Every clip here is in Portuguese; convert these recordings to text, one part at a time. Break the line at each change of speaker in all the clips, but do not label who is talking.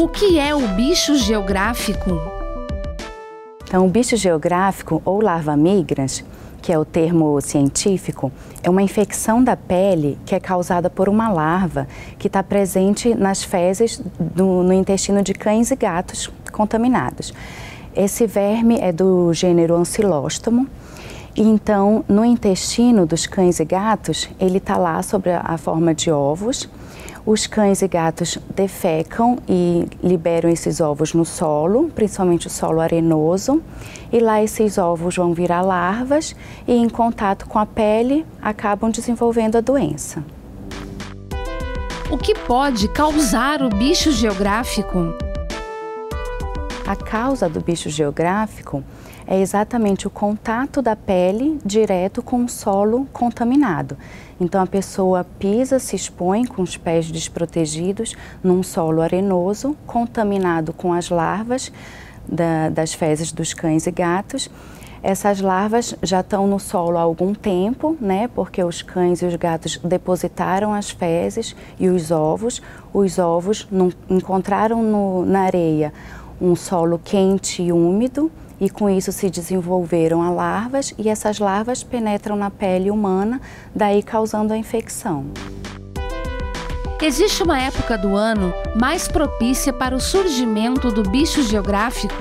O que é o bicho geográfico?
Então, o bicho geográfico ou larva migrans, que é o termo científico, é uma infecção da pele que é causada por uma larva que está presente nas fezes do, no intestino de cães e gatos contaminados. Esse verme é do gênero Ancilóstomo. Então, no intestino dos cães e gatos, ele está lá sobre a forma de ovos os cães e gatos defecam e liberam esses ovos no solo, principalmente o solo arenoso, e lá esses ovos vão virar larvas e, em contato com a pele, acabam desenvolvendo a doença.
O que pode causar o bicho geográfico?
A causa do bicho geográfico é exatamente o contato da pele direto com o solo contaminado. Então a pessoa pisa, se expõe com os pés desprotegidos num solo arenoso, contaminado com as larvas da, das fezes dos cães e gatos. Essas larvas já estão no solo há algum tempo, né? Porque os cães e os gatos depositaram as fezes e os ovos. Os ovos encontraram no, na areia um solo quente e úmido e com isso se desenvolveram as larvas e essas larvas penetram na pele humana, daí causando a infecção.
Existe uma época do ano mais propícia para o surgimento do bicho geográfico?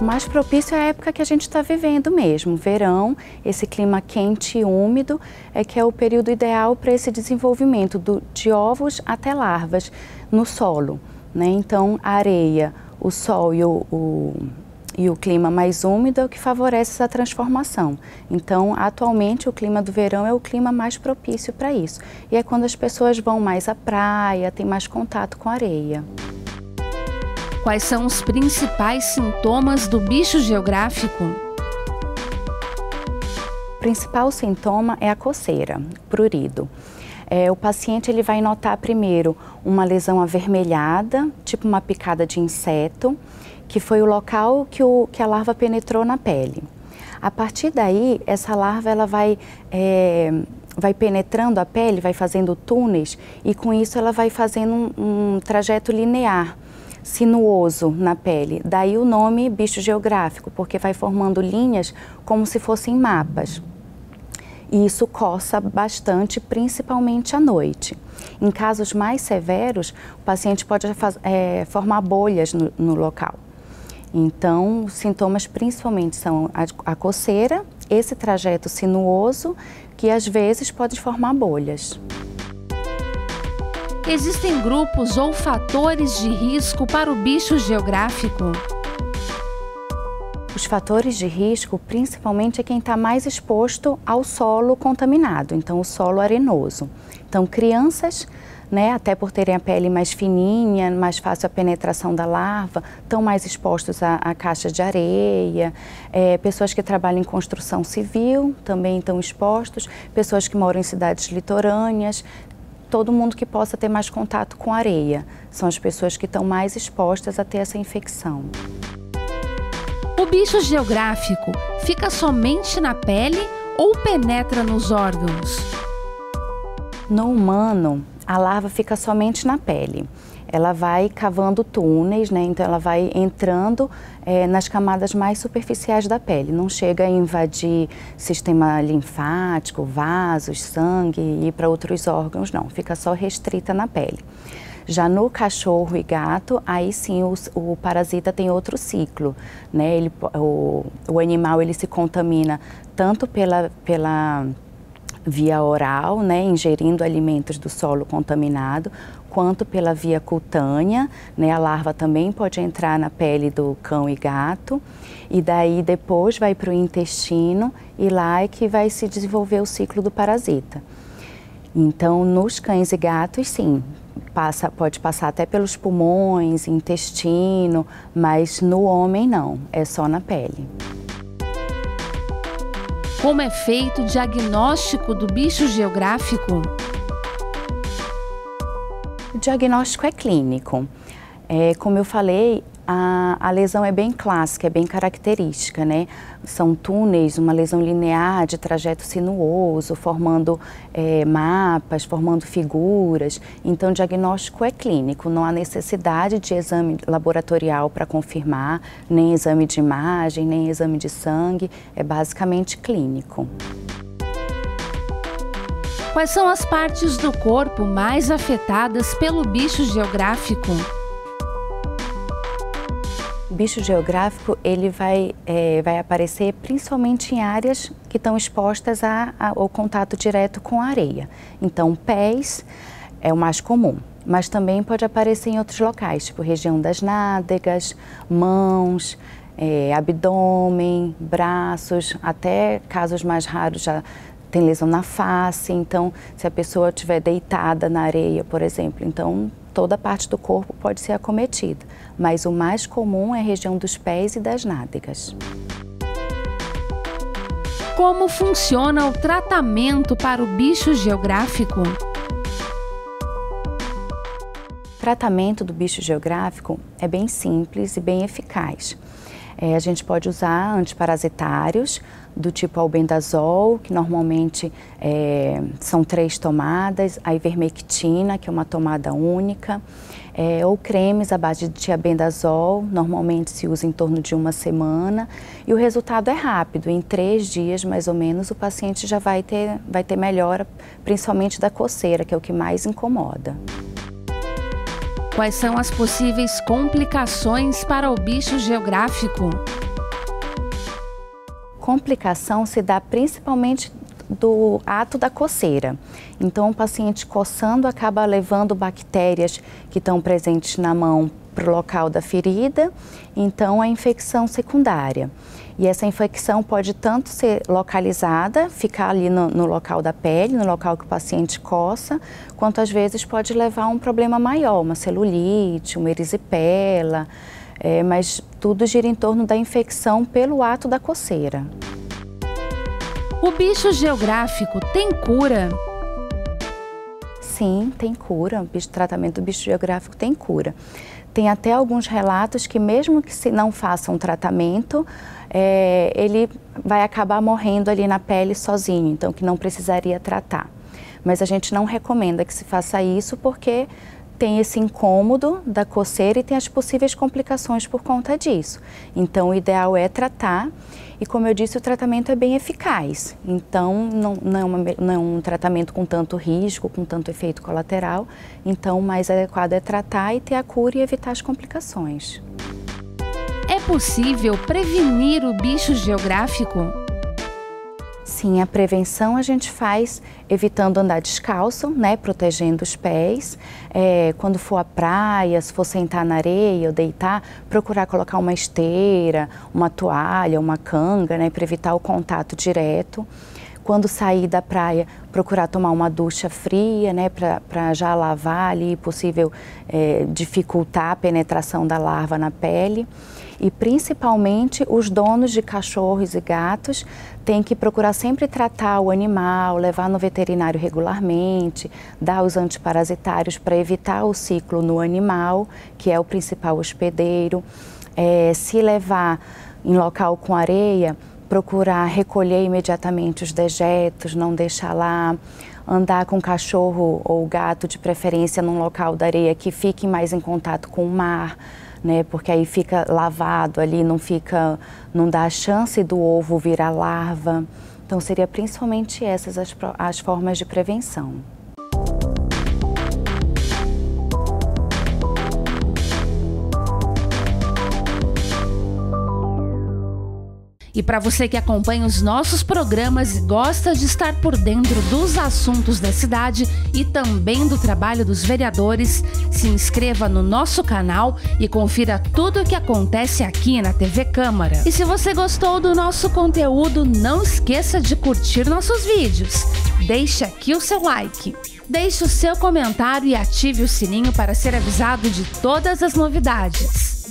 O mais propício é a época que a gente está vivendo mesmo, verão, esse clima quente e úmido é que é o período ideal para esse desenvolvimento do, de ovos até larvas no solo. Né? Então, areia, o sol e o, o, e o clima mais úmido é o que favorece essa transformação. Então, atualmente, o clima do verão é o clima mais propício para isso. E é quando as pessoas vão mais à praia, têm mais contato com a areia.
Quais são os principais sintomas do bicho geográfico?
O principal sintoma é a coceira, prurido. É, o paciente ele vai notar primeiro uma lesão avermelhada, tipo uma picada de inseto, que foi o local que, o, que a larva penetrou na pele. A partir daí, essa larva ela vai, é, vai penetrando a pele, vai fazendo túneis e com isso ela vai fazendo um, um trajeto linear sinuoso na pele. Daí o nome bicho geográfico, porque vai formando linhas como se fossem mapas e isso coça bastante, principalmente à noite. Em casos mais severos, o paciente pode é, formar bolhas no, no, local. Então, os sintomas principalmente são a, a coceira, esse trajeto sinuoso, que às vezes pode formar bolhas.
Existem grupos ou fatores de risco para o bicho geográfico?
Fatores de risco, principalmente, é quem está mais exposto ao solo contaminado, então o solo arenoso. Então, crianças, né, até por terem a pele mais fininha, mais fácil a penetração da larva, estão mais expostos a, a caixas de areia. É, pessoas que trabalham em construção civil também estão expostos. Pessoas que moram em cidades litorâneas, todo mundo que possa ter mais contato com areia. São as pessoas que estão mais expostas a ter essa infecção.
O bicho geográfico fica somente na pele ou penetra nos órgãos?
No humano, a larva fica somente na pele. Ela vai cavando túneis, né? então ela vai entrando é, nas camadas mais superficiais da pele. Não chega a invadir sistema linfático, vasos, sangue e ir para outros órgãos, não. Fica só restrita na pele. Já no cachorro e gato, aí sim o, parasita tem outro ciclo, né? Ele, o, o animal ele se contamina tanto pela, pela via oral, né, ingerindo alimentos do solo contaminado, quanto pela via cutânea, né, a larva também pode entrar na pele do cão e gato, e daí depois vai para o intestino e lá é que vai se desenvolver o ciclo do parasita. Então, nos cães e gatos, sim, passa, pode passar até pelos pulmões, intestino, mas no homem não, é só na pele.
Como é feito o diagnóstico do bicho geográfico?
O diagnóstico é clínico. É, como eu falei, a, a, lesão é bem clássica, é bem característica, né? São túneis, uma lesão linear de trajeto sinuoso, formando é, mapas, formando figuras. Então, o diagnóstico é clínico, não há necessidade de exame laboratorial para confirmar, nem exame de imagem, nem exame de sangue, é basicamente clínico.
Quais são as partes do corpo mais afetadas pelo bicho geográfico?
Bicho geográfico ele vai, é, vai aparecer principalmente em áreas que estão expostas a, a, ao contato direto com a areia. Então, pés é o mais comum, mas também pode aparecer em outros locais, tipo região das nádegas, mãos, é, abdômen, braços, até casos mais raros já tem lesão na face. Então, se a pessoa estiver deitada na areia, por exemplo, então toda parte do corpo pode ser acometida, mas o mais comum é a região dos pés e das nádegas.
Como funciona o tratamento para o bicho geográfico?
O tratamento do bicho geográfico é bem simples e bem eficaz. É, a gente pode usar antiparasitários do tipo albendazol, que normalmente é, são três tomadas, a ivermectina, que é uma tomada única, é, ou cremes à base de tiabendazol, normalmente se usa em torno de uma semana, e o resultado é rápido, em três dias mais ou menos o paciente já vai ter, vai ter melhora, principalmente da coceira, que é o que mais incomoda.
Quais são as possíveis complicações para o bicho geográfico?
Complicação se dá principalmente do ato da coceira. Então, o paciente coçando acaba levando bactérias que estão presentes na mão para o local da ferida, então a infecção secundária. E essa infecção pode tanto ser localizada, ficar ali no, no, local da pele, no local que o paciente coça, quanto às vezes pode levar a um problema maior, uma celulite, uma erisipela, é, mas tudo gira em torno da infecção pelo ato da coceira.
O bicho geográfico tem cura?
Sim, tem cura. O tratamento do bicho geográfico tem cura. Tem até alguns relatos que mesmo que se não faça um tratamento, é, ele vai acabar morrendo ali na pele sozinho, então que não precisaria tratar. Mas a gente não recomenda que se faça isso porque tem esse incômodo da coceira e tem as possíveis complicações por conta disso. Então, o ideal é tratar e, como eu disse, o tratamento é bem eficaz. Então, não, não, é, uma, não é um tratamento com tanto risco, com tanto efeito colateral. Então, o mais adequado é tratar e ter a cura e evitar as complicações.
É possível prevenir o bicho geográfico?
Sim, a prevenção a gente faz evitando andar descalço, né, protegendo os pés. É, quando for à praia, se for sentar na areia ou deitar, procurar colocar uma esteira, uma toalha, uma canga, né, para evitar o contato direto. Quando sair da praia, procurar tomar uma ducha fria, né, para já lavar ali, possível é, dificultar a penetração da larva na pele e principalmente os donos de cachorros e gatos têm que procurar sempre tratar o animal, levar no veterinário regularmente, dar os antiparasitários para evitar o ciclo no animal, que é o principal hospedeiro. É, se levar em local com areia, procurar recolher imediatamente os dejetos, não deixar lá andar com cachorro ou gato de preferência num local da areia que fique mais em contato com o mar, né? Porque aí fica lavado ali, não fica, não dá a chance do ovo virar larva. Então seria principalmente essas as, as formas de prevenção.
E para você que acompanha os nossos programas e gosta de estar por dentro dos assuntos da cidade e também do trabalho dos vereadores, se inscreva no nosso canal e confira tudo o que acontece aqui na TV Câmara. E se você gostou do nosso conteúdo, não esqueça de curtir nossos vídeos. Deixe aqui o seu like. Deixe o seu comentário e ative o sininho para ser avisado de todas as novidades.